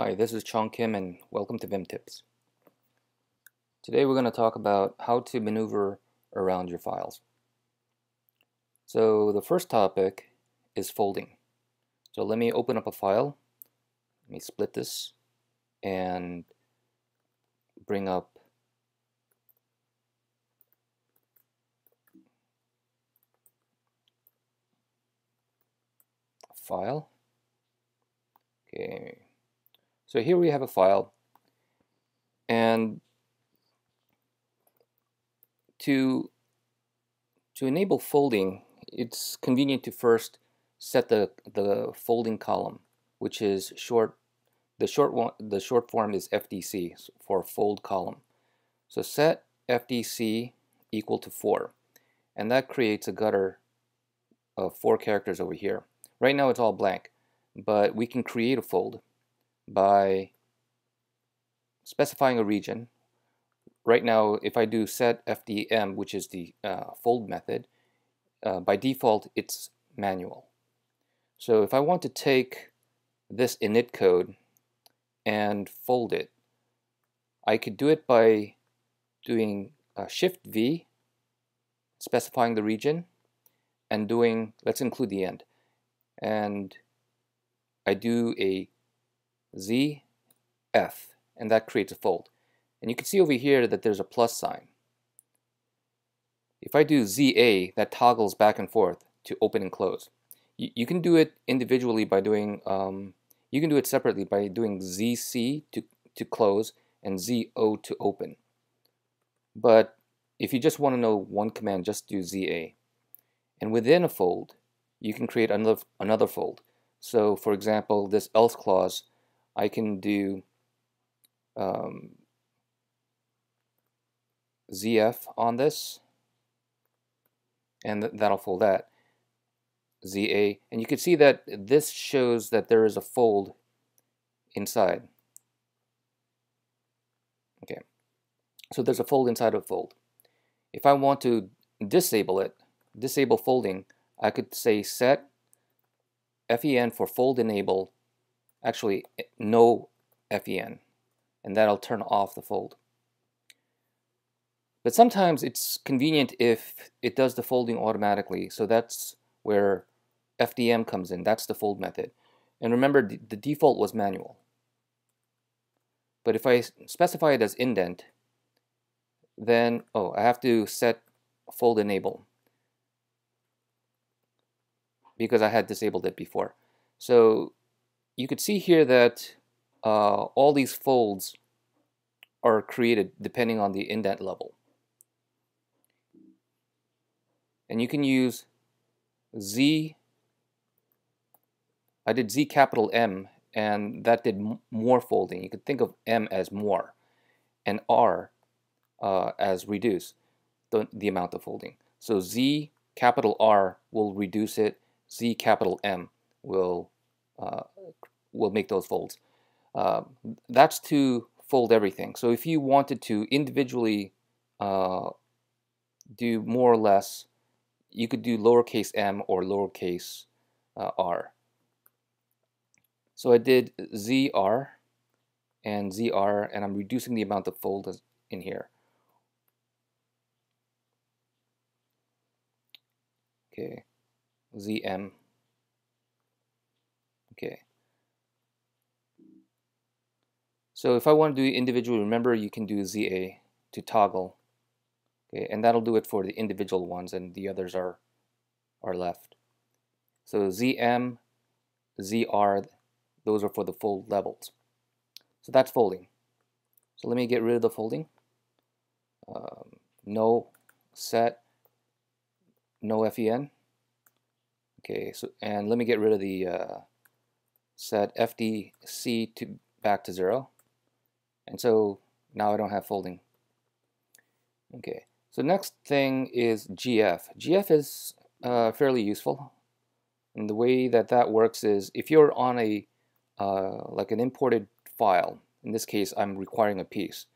Hi, this is Chong Kim and welcome to Vim Tips. Today we're going to talk about how to maneuver around your files. So the first topic is folding. So let me open up a file. Let me split this and bring up file. Okay, so here we have a file and to to enable folding it's convenient to first set the the folding column which is short the short one the short form is FDC for fold column. So set FDC equal to 4 and that creates a gutter of four characters over here. Right now it's all blank, but we can create a fold by specifying a region. Right now, if I do set FDM, which is the uh, fold method, uh, by default it's manual. So if I want to take this init code and fold it, I could do it by doing uh, Shift V, specifying the region, and doing, let's include the end, and I do a ZF and that creates a fold. And you can see over here that there's a plus sign. If I do ZA, that toggles back and forth to open and close. You, you can do it individually by doing, um, you can do it separately by doing ZC to, to close and ZO to open. But if you just want to know one command, just do ZA. And within a fold, you can create another, another fold. So for example, this else clause, I can do um, ZF on this, and th that'll fold that. ZA, and you can see that this shows that there is a fold inside. Okay, so there's a fold inside of fold. If I want to disable it, disable folding, I could say set FEN for fold enable, actually eh, no FEN, and that'll turn off the fold. But sometimes it's convenient if it does the folding automatically, so that's where FDM comes in, that's the fold method. And remember, the default was manual. But if I specify it as indent, then, oh, I have to set fold enable because I had disabled it before. So you could see here that uh, all these folds are created depending on the indent level. And you can use Z, I did Z capital M and that did more folding. You could think of M as more and R uh, as reduce the, the amount of folding. So Z capital R will reduce it Z capital M will will make those folds. Uh, that's to fold everything. So if you wanted to individually uh, do more or less, you could do lowercase m or lowercase uh, r. So I did ZR and ZR and I'm reducing the amount of fold in here. Okay. ZM. Okay. So if I want to do individual, remember you can do ZA to toggle. Okay, and that'll do it for the individual ones and the others are are left. So ZM, ZR, those are for the fold levels. So that's folding. So let me get rid of the folding. Um, no set, no FEN. Okay, so and let me get rid of the uh, set FDC to back to zero. And so now I don't have folding. Okay, so next thing is GF. GF is uh, fairly useful. And the way that that works is if you're on a uh, like an imported file, in this case I'm requiring a piece,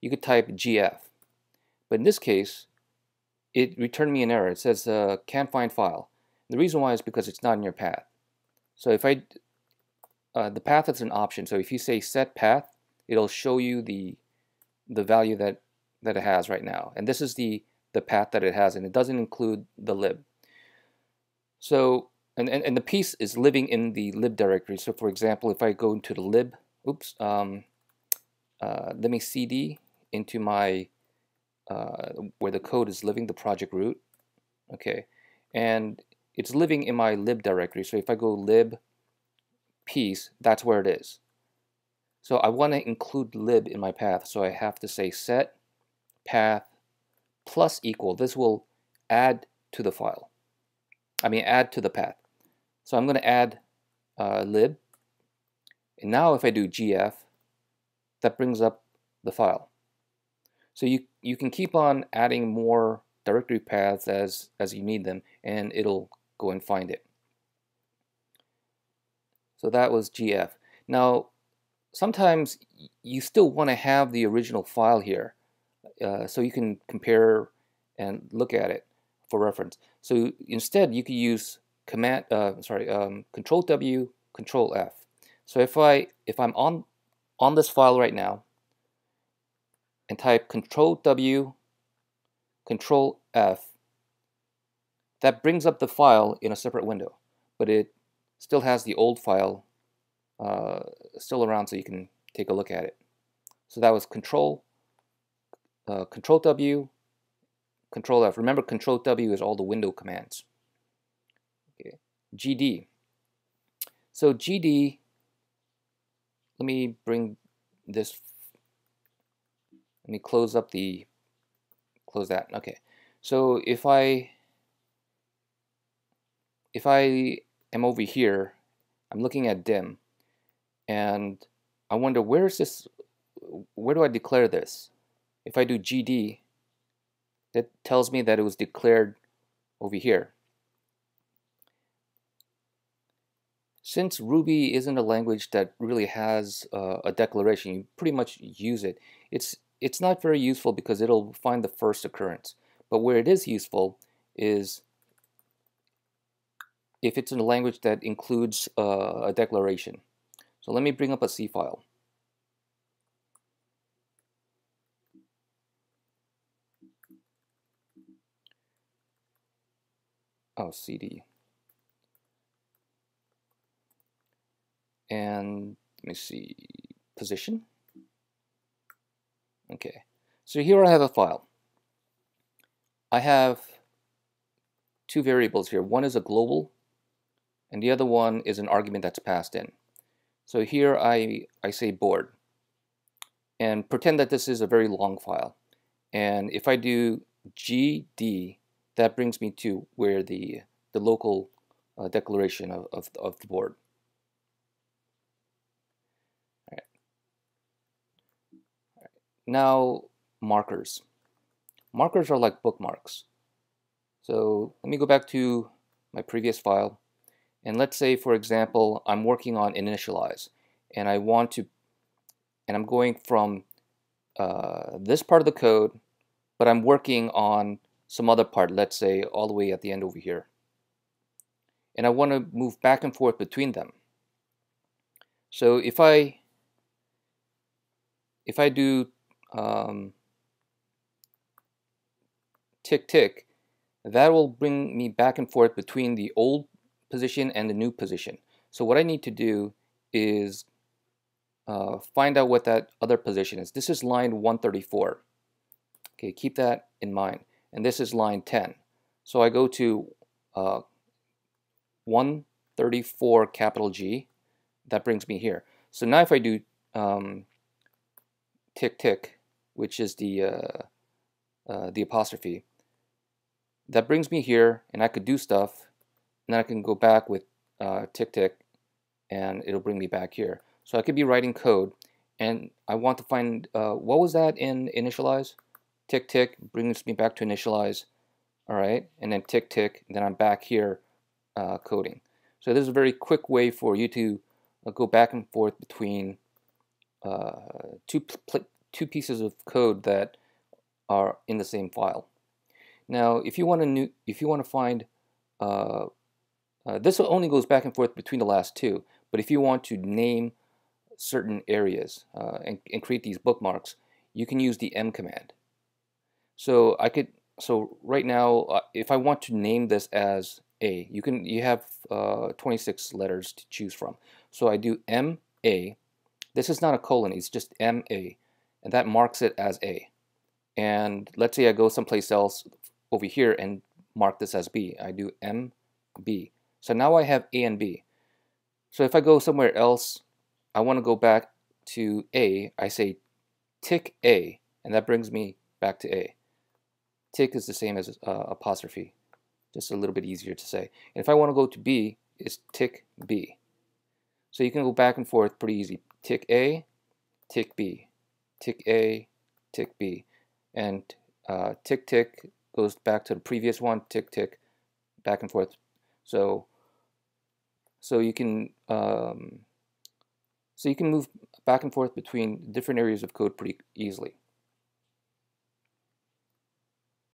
you could type GF. But in this case, it returned me an error. It says uh, can't find file. The reason why is because it's not in your path. So if I uh, the path is an option. So if you say set path, it'll show you the the value that that it has right now. And this is the the path that it has, and it doesn't include the lib. So and, and, and the piece is living in the lib directory. So for example, if I go into the lib, oops, um, uh, let me cd into my uh, where the code is living, the project root. Okay, and it's living in my lib directory. So if I go lib piece, that's where it is. So I want to include lib in my path, so I have to say set path plus equal. This will add to the file. I mean add to the path. So I'm going to add uh, lib. And now if I do gf, that brings up the file. So you, you can keep on adding more directory paths as, as you need them, and it'll go and find it. So that was GF. Now, sometimes you still want to have the original file here uh, so you can compare and look at it for reference. So instead, you could use command, uh, sorry, um, Control W, Control F. So if I if I'm on on this file right now and type Control W, Control F, that brings up the file in a separate window, but it still has the old file uh, still around so you can take a look at it. So that was Control, uh, Control W, Control F. Remember, Control W is all the window commands. Okay. GD. So GD, let me bring this, let me close up the, close that. Okay. So if I if I am over here, I'm looking at dim, and I wonder where is this, where do I declare this? If I do GD, that tells me that it was declared over here. Since Ruby isn't a language that really has uh, a declaration, you pretty much use it. It's it's not very useful because it'll find the first occurrence. But where it is useful is if it's in a language that includes uh, a declaration. So let me bring up a C file. Oh, CD. And let me see, position. Okay, so here I have a file. I have two variables here. One is a global and the other one is an argument that's passed in. So here I, I say board and pretend that this is a very long file. And if I do gd, that brings me to where the, the local uh, declaration of, of, of, the board. Now markers. Markers are like bookmarks. So let me go back to my previous file and let's say, for example, I'm working on initialize and I want to, and I'm going from uh, this part of the code, but I'm working on some other part, let's say all the way at the end over here. And I want to move back and forth between them. So if I if I do um, tick tick, that will bring me back and forth between the old position and the new position. So what I need to do is uh, find out what that other position is. This is line 134. Okay, keep that in mind. And this is line 10. So I go to uh, 134 capital G. That brings me here. So now if I do um, tick tick, which is the uh, uh, the apostrophe, that brings me here, and I could do stuff and then I can go back with uh, tick tick and it'll bring me back here. So I could be writing code and I want to find, uh, what was that in initialize? Tick tick brings me back to initialize. All right, and then tick tick, then I'm back here uh, coding. So this is a very quick way for you to uh, go back and forth between uh, two, two pieces of code that are in the same file. Now, if you want to new if you want to find uh, this only goes back and forth between the last two. But if you want to name certain areas uh, and, and create these bookmarks, you can use the M command. So I could, so right now, uh, if I want to name this as A, you can, you have uh, 26 letters to choose from. So I do M A. This is not a colon, it's just M A, and that marks it as A. And let's say I go someplace else over here and mark this as B. I do M B. So now I have A and B. So if I go somewhere else, I want to go back to A, I say tick A, and that brings me back to A. Tick is the same as uh, apostrophe, just a little bit easier to say. And if I want to go to B, it's tick B. So you can go back and forth pretty easy. Tick A, tick B, tick A, tick B. And uh, tick tick goes back to the previous one, tick tick, back and forth. So so you can um, so you can move back and forth between different areas of code pretty easily.